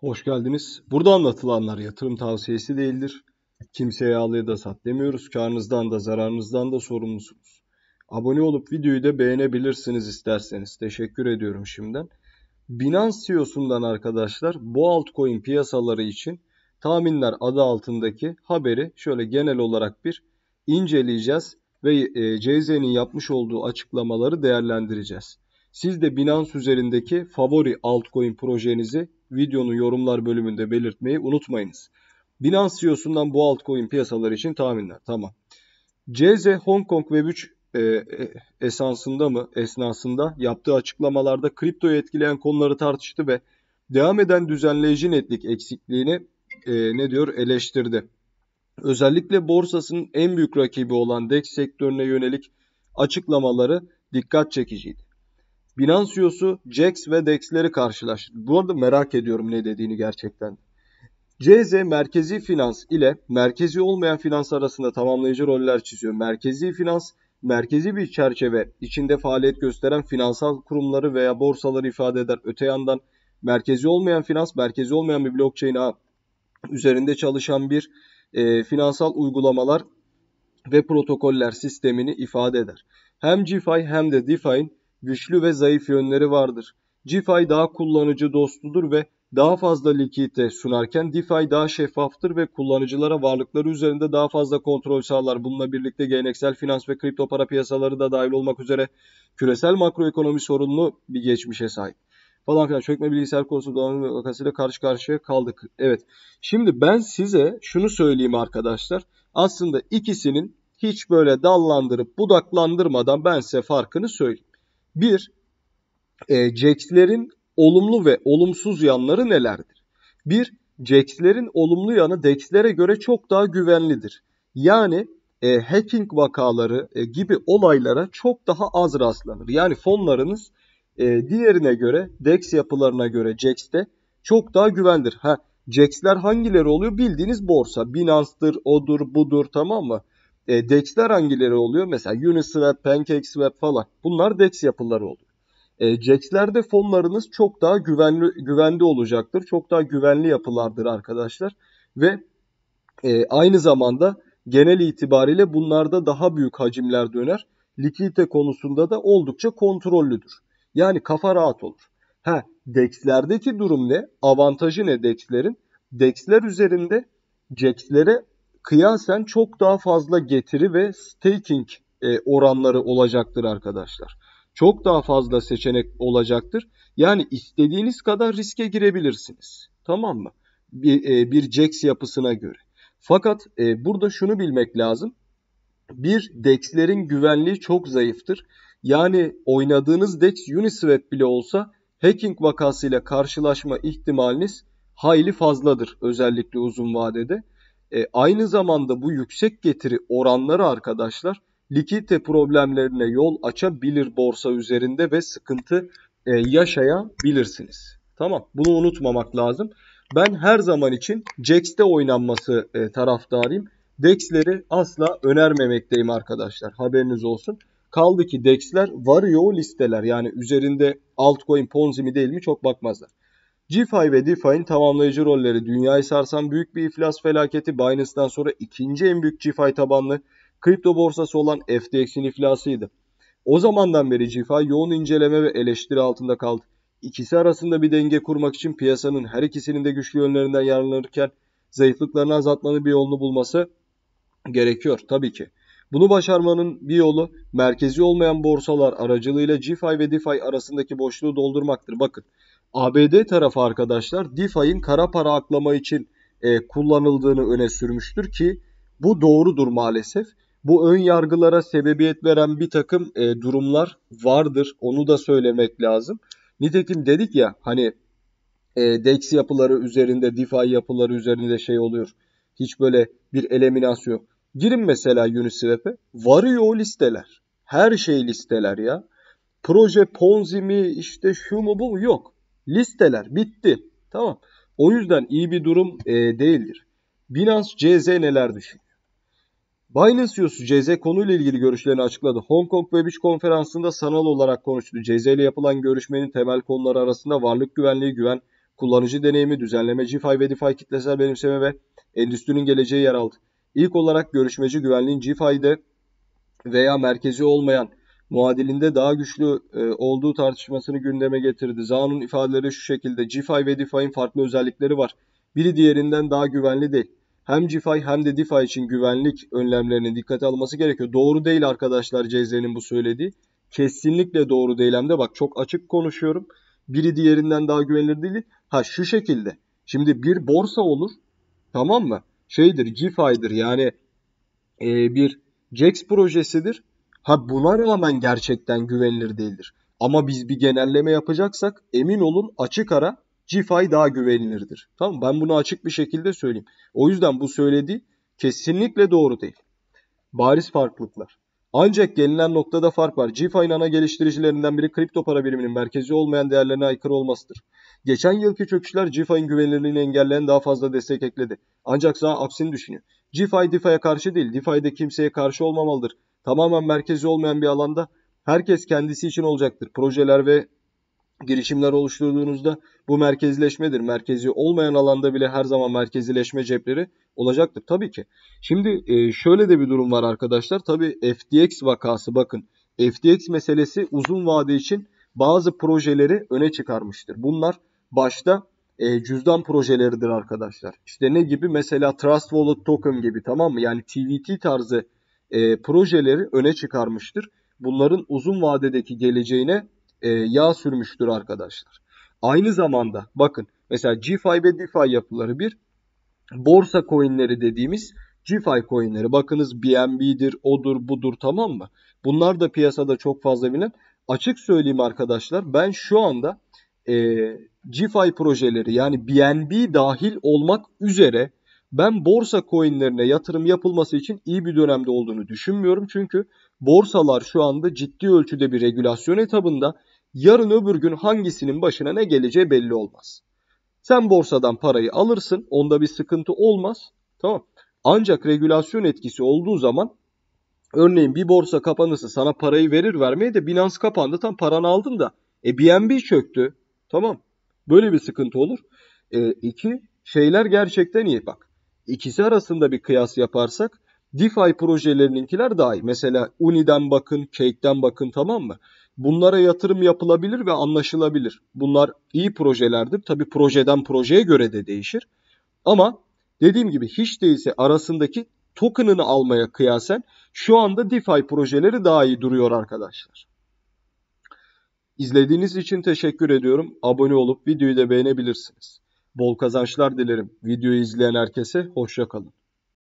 Hoş geldiniz. Burada anlatılanlar yatırım tavsiyesi değildir. Kimseye al da sat demiyoruz. Karnınızdan da zararınızdan da sorumlusunuz. Abone olup videoyu da beğenebilirsiniz isterseniz. Teşekkür ediyorum şimdiden. Binance CEO'sundan arkadaşlar bu altcoin piyasaları için tahminler adı altındaki haberi şöyle genel olarak bir inceleyeceğiz ve e, CZ'nin yapmış olduğu açıklamaları değerlendireceğiz. Siz de Binance üzerindeki favori altcoin projenizi videonun yorumlar bölümünde belirtmeyi unutmayınız. Binance CEO'sundan bu altcoin piyasaları için tahminler. Tamam. CZ Hong Kong Web3 e, e, esansında mı esnasında yaptığı açıklamalarda kriptoyu etkileyen konuları tartıştı ve devam eden düzenleyici netlik eksikliğini e, ne diyor eleştirdi. Özellikle borsasının en büyük rakibi olan DEX sektörüne yönelik açıklamaları dikkat çekiciydi. Binance CEO'su JAX ve DEX'leri karşılaştırdı. Bu arada merak ediyorum ne dediğini gerçekten. CZ merkezi finans ile merkezi olmayan finans arasında tamamlayıcı roller çiziyor. Merkezi finans merkezi bir çerçeve içinde faaliyet gösteren finansal kurumları veya borsaları ifade eder. Öte yandan merkezi olmayan finans, merkezi olmayan bir blockchain üzerinde çalışan bir e, finansal uygulamalar ve protokoller sistemini ifade eder. Hem GFI hem de DeFi'nin güçlü ve zayıf yönleri vardır. GFI daha kullanıcı dostudur ve daha fazla likidite sunarken DeFi daha şeffaftır ve kullanıcılara varlıkları üzerinde daha fazla kontrol sağlar. Bununla birlikte geleneksel finans ve kripto para piyasaları da dahil olmak üzere küresel makroekonomi sorunlu bir geçmişe sahip. Falan filan çökme bilgisayar konusu dolanım vakasıyla karşı karşıya kaldık. Evet. Şimdi ben size şunu söyleyeyim arkadaşlar. Aslında ikisinin hiç böyle dallandırıp budaklandırmadan ben size farkını söyleyeyim. Bir, e, Jax'lerin olumlu ve olumsuz yanları nelerdir? Bir, Jax'lerin olumlu yanı DEX'lere göre çok daha güvenlidir. Yani e, hacking vakaları e, gibi olaylara çok daha az rastlanır. Yani fonlarınız e, diğerine göre DEX yapılarına göre JAX'te çok daha güvendir. Ha JAX'ler hangileri oluyor? Bildiğiniz borsa. Binance'dır, odur, budur tamam mı? E, DEX'ler hangileri oluyor? Mesela Uniswap, PancakeSwap falan. Bunlar DEX yapıları oluyor. E, JAX'lerde fonlarınız çok daha güvenli güvende olacaktır. Çok daha güvenli yapılardır arkadaşlar. Ve e, aynı zamanda genel itibariyle bunlarda daha büyük hacimler döner. Likidite konusunda da oldukça kontrollüdür. Yani kafa rahat olur. Ha, DEX'lerdeki durum ne? Avantajı ne DEX'lerin? DEX'ler üzerinde JAX'lere kıyasen çok daha fazla getiri ve staking e, oranları olacaktır arkadaşlar. Çok daha fazla seçenek olacaktır. Yani istediğiniz kadar riske girebilirsiniz. Tamam mı? Bir, e, bir JAX yapısına göre. Fakat e, burada şunu bilmek lazım. Bir, DEX'lerin güvenliği çok zayıftır. Yani oynadığınız DEX Uniswap bile olsa hacking vakasıyla karşılaşma ihtimaliniz hayli fazladır özellikle uzun vadede. E, aynı zamanda bu yüksek getiri oranları arkadaşlar likidite problemlerine yol açabilir borsa üzerinde ve sıkıntı e, yaşayabilirsiniz. Tamam bunu unutmamak lazım. Ben her zaman için JAX'te oynanması e, taraftarıyım. DEX'leri asla önermemekteyim arkadaşlar. Haberiniz olsun. Kaldı ki DEX'ler varıyor listeler. Yani üzerinde altcoin Ponzi mi değil mi çok bakmazlar. GFI ve DeFi'nin tamamlayıcı rolleri dünyayı sarsan büyük bir iflas felaketi Binance'dan sonra ikinci en büyük GFI tabanlı kripto borsası olan FTX'in iflasıydı. O zamandan beri GFI yoğun inceleme ve eleştiri altında kaldı. İkisi arasında bir denge kurmak için piyasanın her ikisinin de güçlü yönlerinden yararlanırken zayıflıklarını azaltmanın bir yolunu bulması gerekiyor tabii ki. Bunu başarmanın bir yolu merkezi olmayan borsalar aracılığıyla GFI ve DeFi arasındaki boşluğu doldurmaktır. Bakın ABD tarafı arkadaşlar DeFi'nin kara para aklama için e, kullanıldığını öne sürmüştür ki bu doğrudur maalesef. Bu ön yargılara sebebiyet veren bir takım e, durumlar vardır. Onu da söylemek lazım. Nitekim dedik ya hani e, DEX yapıları üzerinde, DeFi yapıları üzerinde şey oluyor. Hiç böyle bir eliminasyon. Girin mesela Uniswap'e. Varıyor o listeler. Her şey listeler ya. Proje Ponzi mi işte şu mu bu mu yok. Listeler bitti. Tamam. O yüzden iyi bir durum e, değildir. Binance CZ neler düşünüyor? Binance CEO'su CZ konuyla ilgili görüşlerini açıkladı. Hong Kong Web3 konferansında sanal olarak konuştu. CZ ile yapılan görüşmenin temel konuları arasında varlık güvenliği, güven kullanıcı deneyimi, düzenleme, GFI ve DeFi kitlesel benimseme ve endüstrinin geleceği yer aldı. İlk olarak görüşmeci güvenliğin GFI'de veya merkezi olmayan muadilinde daha güçlü e, olduğu tartışmasını gündeme getirdi. Zaun'un ifadeleri şu şekilde. GFI ve DeFi'nin farklı özellikleri var. Biri diğerinden daha güvenli değil. Hem GFI hem de DeFi için güvenlik önlemlerinin dikkate alınması gerekiyor. Doğru değil arkadaşlar CZ'nin bu söylediği. Kesinlikle doğru değil hem de bak çok açık konuşuyorum. Biri diğerinden daha güvenilir değil. Ha şu şekilde. Şimdi bir borsa olur. Tamam mı? Şeydir GFI'dir yani e, bir JAX projesidir. Ha buna rağmen gerçekten güvenilir değildir. Ama biz bir genelleme yapacaksak emin olun açık ara GFI daha güvenilirdir. Tamam Ben bunu açık bir şekilde söyleyeyim. O yüzden bu söylediği kesinlikle doğru değil. Bariz farklılıklar. Ancak gelinen noktada fark var. GFI'nin ana geliştiricilerinden biri kripto para biriminin merkezi olmayan değerlerine aykırı olmasıdır. Geçen yılki çöküşler GFI'nin güvenilirliğini engelleyen daha fazla destek ekledi. Ancak sağ aksini düşünüyor. GFI DeFi'ye karşı değil, DeFi de kimseye karşı olmamalıdır. Tamamen merkezi olmayan bir alanda herkes kendisi için olacaktır. Projeler ve girişimler oluşturduğunuzda bu merkezleşmedir. Merkezi olmayan alanda bile her zaman merkezileşme cepleri olacaktır. Tabii ki. Şimdi e, şöyle de bir durum var arkadaşlar. Tabii FTX vakası bakın. FTX meselesi uzun vade için bazı projeleri öne çıkarmıştır. Bunlar başta e, cüzdan projeleridir arkadaşlar. İşte ne gibi? Mesela Trust Wallet Token gibi tamam mı? Yani TVT tarzı e, projeleri öne çıkarmıştır. Bunların uzun vadedeki geleceğine e, yağ sürmüştür arkadaşlar. Aynı zamanda bakın mesela GFI ve DeFi yapıları bir borsa coinleri dediğimiz GFI coinleri. Bakınız BNB'dir, odur, budur tamam mı? Bunlar da piyasada çok fazla bilinen. Açık söyleyeyim arkadaşlar ben şu anda e, GFI projeleri yani BNB dahil olmak üzere ben borsa coinlerine yatırım yapılması için iyi bir dönemde olduğunu düşünmüyorum. Çünkü borsalar şu anda ciddi ölçüde bir regülasyon etabında. Yarın öbür gün hangisinin başına ne geleceği belli olmaz. Sen borsadan parayı alırsın. Onda bir sıkıntı olmaz. Tamam. Ancak regülasyon etkisi olduğu zaman örneğin bir borsa kapanırsa sana parayı verir vermeye de Binance kapandı tam paranı aldın da e BNB çöktü. Tamam. Böyle bir sıkıntı olur. E, iki şeyler gerçekten iyi. Bak ikisi arasında bir kıyas yaparsak DeFi projelerininkiler daha iyi. Mesela Uni'den bakın, Cake'den bakın tamam mı? Bunlara yatırım yapılabilir ve anlaşılabilir. Bunlar iyi projelerdir. Tabi projeden projeye göre de değişir. Ama dediğim gibi hiç değilse arasındaki token'ını almaya kıyasen şu anda DeFi projeleri daha iyi duruyor arkadaşlar. İzlediğiniz için teşekkür ediyorum. Abone olup videoyu da beğenebilirsiniz. Bol kazançlar dilerim. Videoyu izleyen herkese hoşça kalın.